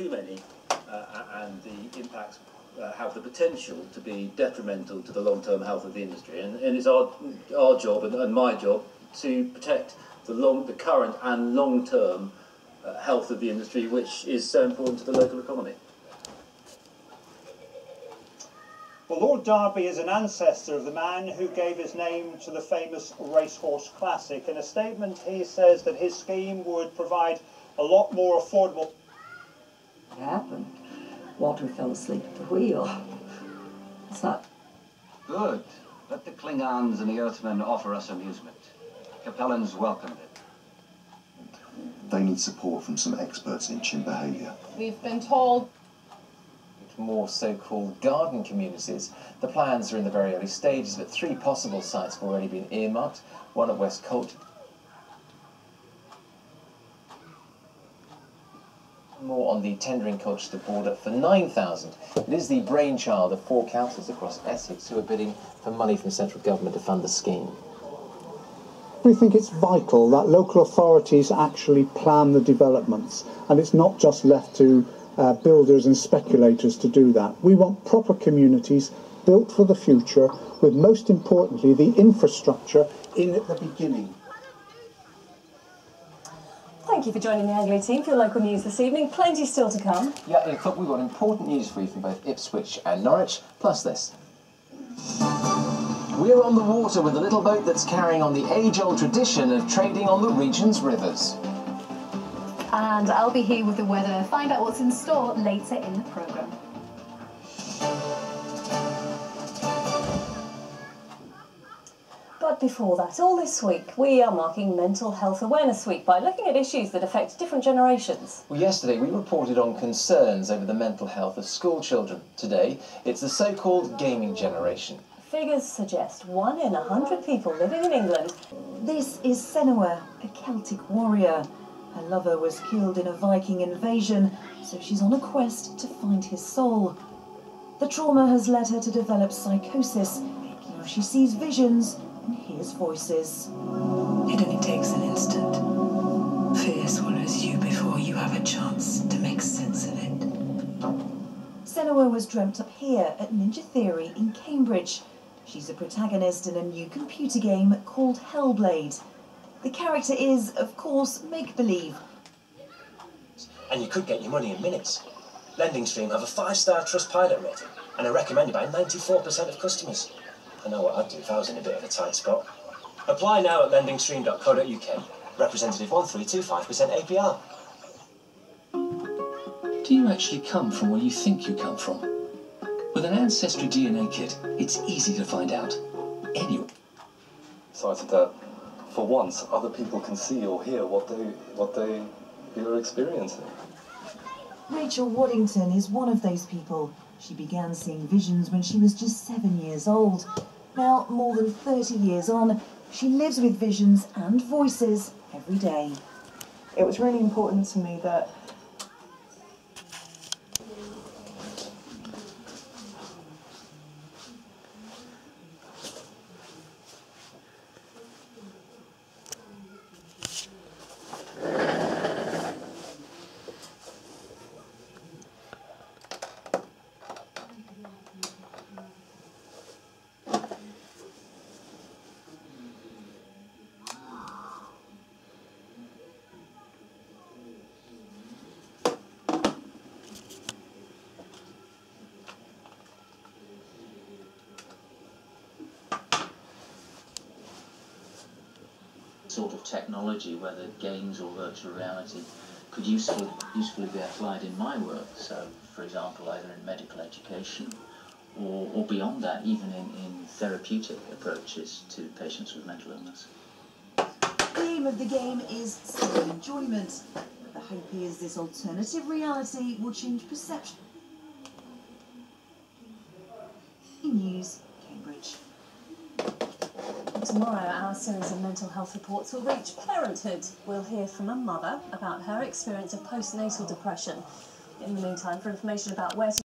too many uh, and the impacts uh, have the potential to be detrimental to the long-term health of the industry. And, and it's our, our job and, and my job to protect the, long, the current and long-term uh, health of the industry, which is so important to the local economy. Well, Lord Derby is an ancestor of the man who gave his name to the famous Racehorse Classic. In a statement, he says that his scheme would provide a lot more affordable. What happened? Walter fell asleep at the wheel. It's not. Good. Let the Klingons and the Earthmen offer us amusement. Capellans welcomed it. They need support from some experts in chimp behaviour. We've been told more so-called garden communities. The plans are in the very early stages, but three possible sites have already been earmarked, one at West Colt. More on the Tendring Colchester border for 9,000. It is the brainchild of four councils across Essex who are bidding for money from the central government to fund the scheme. We think it's vital that local authorities actually plan the developments and it's not just left to uh, builders and speculators to do that. We want proper communities built for the future with most importantly the infrastructure in at the beginning. Thank you for joining the Anglia team for local news this evening. Plenty still to come. Yeah, in fact, we've got important news for you from both Ipswich and Norwich, plus this. We're on the water with a little boat that's carrying on the age-old tradition of trading on the region's rivers. And I'll be here with the weather. Find out what's in store later in the programme. But before that, all this week, we are marking Mental Health Awareness Week by looking at issues that affect different generations. Well, yesterday we reported on concerns over the mental health of school children. Today, it's the so-called gaming generation. Figures suggest one in a hundred people living in England. This is Senua, a Celtic warrior. Her lover was killed in a Viking invasion, so she's on a quest to find his soul. The trauma has led her to develop psychosis. Now she sees visions voices. It only takes an instant. Fear swallows you before you have a chance to make sense of it. Senua was dreamt up here at Ninja Theory in Cambridge. She's a protagonist in a new computer game called Hellblade. The character is, of course, make-believe. And you could get your money in minutes. Lending Stream have a five-star Trustpilot rating and are recommended by 94% of customers. I know what I'd do if I was in a bit of a tight spot. Apply now at lendingstream.co.uk. Representative 1325% APR. Do you actually come from where you think you come from? With an Ancestry DNA kit, it's easy to find out. Anyway. Excited that for once other people can see or hear what they what they are experiencing. Rachel Waddington is one of those people. She began seeing visions when she was just seven years old. Now, more than 30 years on, she lives with visions and voices every day. It was really important to me that sort of technology, whether games or virtual reality, could useful, usefully be applied in my work. So, for example, either in medical education or, or beyond that, even in, in therapeutic approaches to patients with mental illness. The aim of the game is simple enjoyment. The hope is this alternative reality will change perception. News. Tomorrow, our series of mental health reports will reach parenthood. We'll hear from a mother about her experience of postnatal depression. In the meantime, for information about where to